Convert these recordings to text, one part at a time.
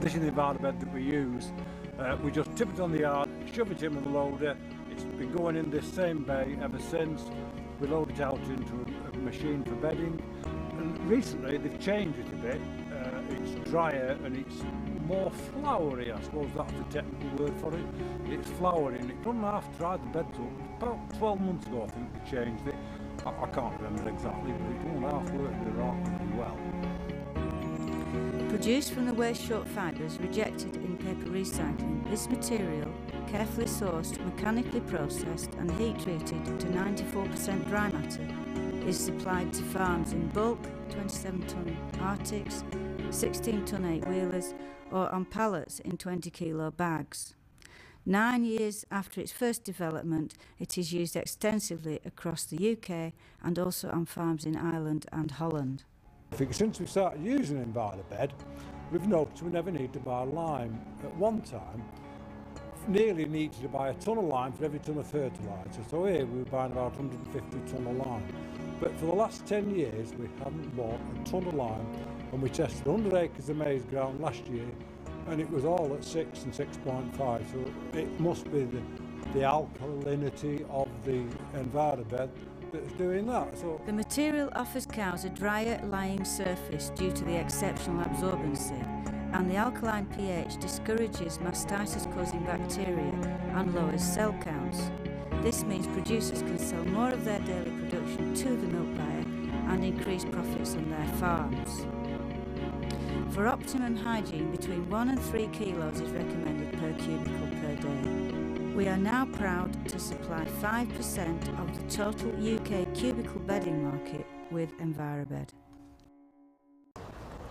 This is the bed that we use. Uh, we just tip it on the yard, shove it in with a loader. It's been going in this same bay ever since. We load it out into a, machine for bedding. And recently they've changed it a bit. Uh, it's drier and it's more flowery, I suppose that's the technical word for it. It's flowery and it doesn't half dry the beds up. About 12 months ago I think they changed it. I, I can't remember exactly, but it doesn't half work remarkably well. Produced from the waste short fibres rejected in paper recycling, this material, carefully sourced, mechanically processed and heat treated to 94% dry matter, is supplied to farms in bulk, 27 tonne artics, 16 tonne 8 wheelers, or on pallets in 20 kilo bags. Nine years after its first development, it is used extensively across the UK and also on farms in Ireland and Holland. I think since we started using Envida bed, we've noticed we never need to buy lime. At one time, nearly needed to buy a ton of lime for every ton of fertiliser. So here we were buying about 150 ton of lime. But for the last 10 years, we haven't bought a ton of lime. And we tested 100 acres of maize ground last year, and it was all at 6 and 6.5. So it must be the, the alkalinity of the environment that's doing that. So The material offers cows a drier lying surface due to the exceptional absorbency and the alkaline pH discourages mastitis causing bacteria and lowers cell counts. This means producers can sell more of their daily production to the milk buyer and increase profits on their farms. For optimum hygiene, between 1 and 3 kilos is recommended per cubicle per day. We are now proud to supply 5% of the total UK cubicle bedding market with EnviroBed.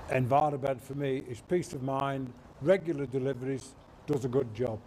EnviroBed for me is peace of mind, regular deliveries, does a good job.